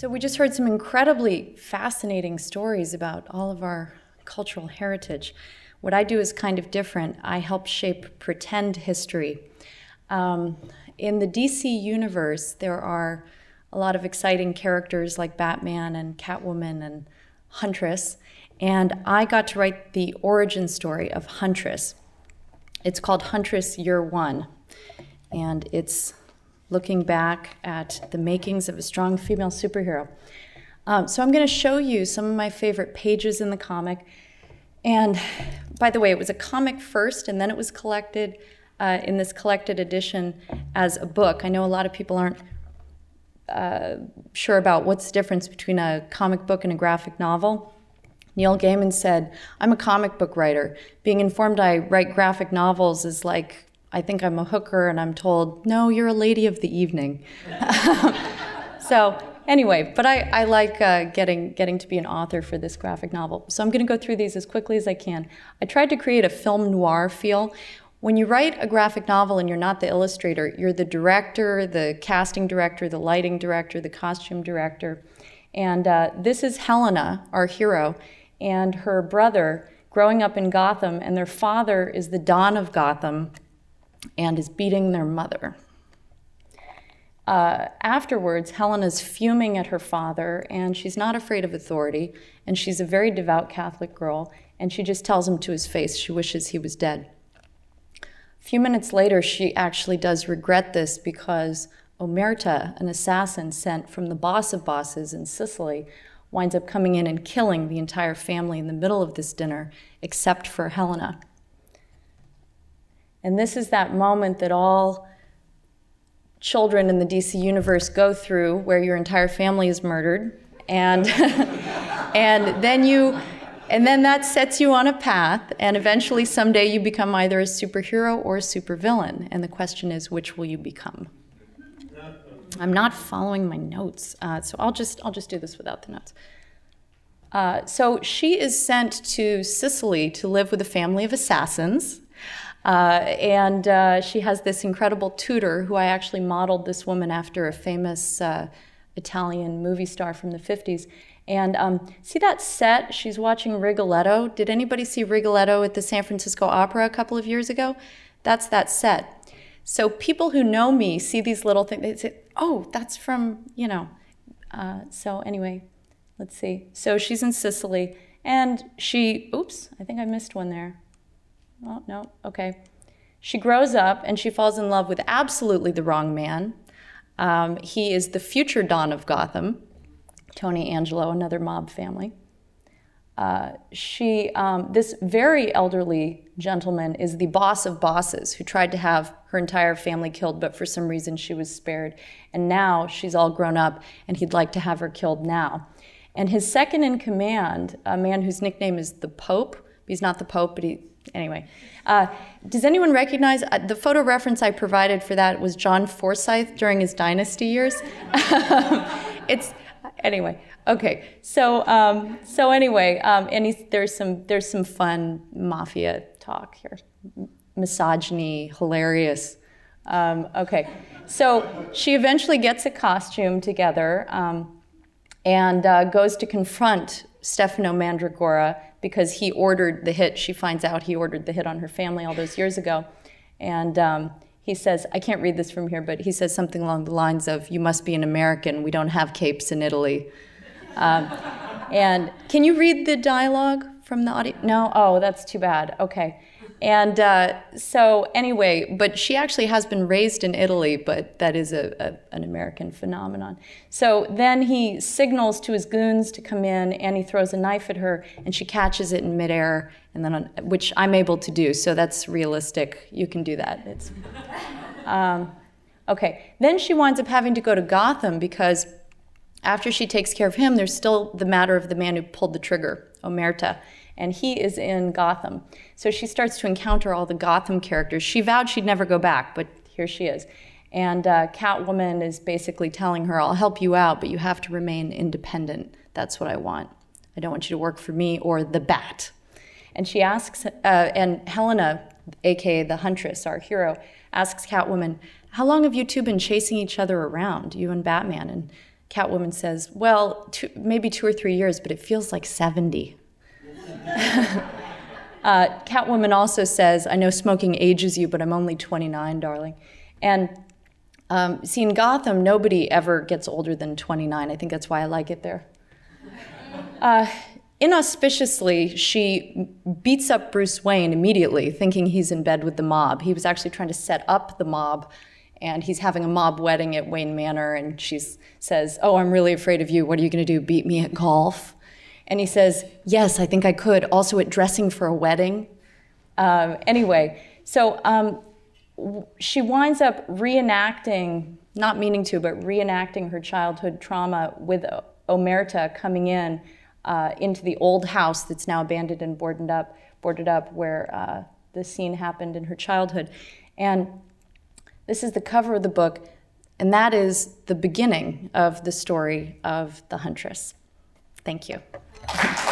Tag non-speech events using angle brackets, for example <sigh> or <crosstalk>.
So, we just heard some incredibly fascinating stories about all of our cultural heritage. What I do is kind of different. I help shape pretend history. Um, in the DC universe, there are a lot of exciting characters like Batman and Catwoman and Huntress, and I got to write the origin story of Huntress. It's called Huntress Year One, and it's looking back at the makings of a strong female superhero. Um, so I'm going to show you some of my favorite pages in the comic. And by the way, it was a comic first, and then it was collected uh, in this collected edition as a book. I know a lot of people aren't uh, sure about what's the difference between a comic book and a graphic novel. Neil Gaiman said, I'm a comic book writer. Being informed I write graphic novels is like I think I'm a hooker and I'm told, no, you're a lady of the evening. <laughs> so, anyway, but I, I like uh, getting, getting to be an author for this graphic novel. So, I'm going to go through these as quickly as I can. I tried to create a film noir feel. When you write a graphic novel and you're not the illustrator, you're the director, the casting director, the lighting director, the costume director. And uh, this is Helena, our hero, and her brother growing up in Gotham, and their father is the Don of Gotham and is beating their mother. Uh, afterwards, Helen is fuming at her father, and she's not afraid of authority, and she's a very devout Catholic girl, and she just tells him to his face she wishes he was dead. A few minutes later, she actually does regret this because Omerta, an assassin sent from the boss of bosses in Sicily, winds up coming in and killing the entire family in the middle of this dinner, except for Helena. And this is that moment that all children in the DC universe go through where your entire family is murdered. And, <laughs> and then you and then that sets you on a path, and eventually someday you become either a superhero or a supervillain. And the question is, which will you become? I'm not following my notes, uh, so I'll just I'll just do this without the notes. Uh, so she is sent to Sicily to live with a family of assassins. Uh, and uh, she has this incredible tutor who I actually modeled this woman after a famous uh, Italian movie star from the 50s. And um, see that set? She's watching Rigoletto. Did anybody see Rigoletto at the San Francisco Opera a couple of years ago? That's that set. So people who know me see these little things. They say, "Oh, that's from you know." Uh, so anyway, let's see. So she's in Sicily, and she. Oops, I think I missed one there. Oh, no, okay. She grows up and she falls in love with absolutely the wrong man. Um, he is the future Don of Gotham, Tony Angelo, another mob family. Uh, she, um, this very elderly gentleman is the boss of bosses who tried to have her entire family killed, but for some reason she was spared. And now she's all grown up and he'd like to have her killed now. And his second in command, a man whose nickname is the Pope, he's not the Pope, but he, anyway. Uh, does anyone recognize uh, the photo reference I provided for that was John Forsyth during his dynasty years? <laughs> it's anyway. Okay, so um, so anyway, um, and there's some there's some fun mafia talk here, misogyny, hilarious. Um, okay, so she eventually gets a costume together um, and uh, goes to confront Stefano Mandragora because he ordered the hit. She finds out he ordered the hit on her family all those years ago. And um, he says, I can't read this from here, but he says something along the lines of, You must be an American. We don't have capes in Italy. Um, and can you read the dialogue from the audio? No? Oh, that's too bad. Okay. And uh, so, anyway, but she actually has been raised in Italy, but that is a, a, an American phenomenon. So then he signals to his goons to come in, and he throws a knife at her, and she catches it in midair, and then on, which I'm able to do. So that's realistic. You can do that. It's um, okay. Then she winds up having to go to Gotham because after she takes care of him, there's still the matter of the man who pulled the trigger, Omerta and he is in Gotham. So she starts to encounter all the Gotham characters. She vowed she'd never go back, but here she is. And uh, Catwoman is basically telling her, I'll help you out, but you have to remain independent. That's what I want. I don't want you to work for me or the bat. And she asks, uh, and Helena, aka the Huntress, our hero, asks Catwoman, How long have you two been chasing each other around, you and Batman? And Catwoman says, Well, two, maybe two or three years, but it feels like 70. <laughs> uh, Catwoman also says, I know smoking ages you, but I'm only 29, darling. And um, see, in Gotham, nobody ever gets older than 29. I think that's why I like it there. <laughs> Uh, inauspiciously, she beats up Bruce Wayne immediately, thinking he's in bed with the mob. He was actually trying to set up the mob, and he's having a mob wedding at Wayne Manor, and she says, Oh, I'm really afraid of you. What are you going to do? Beat me at golf? And he says, Yes, I think I could. Also, at dressing for a wedding. Um, anyway, so um, she winds up reenacting, not meaning to, but reenacting her childhood trauma with Omerta coming in uh, into the old house that's now abandoned and boarded up, boarded up where uh, the scene happened in her childhood. And this is the cover of the book, and that is the beginning of the story of the Huntress. Thank you.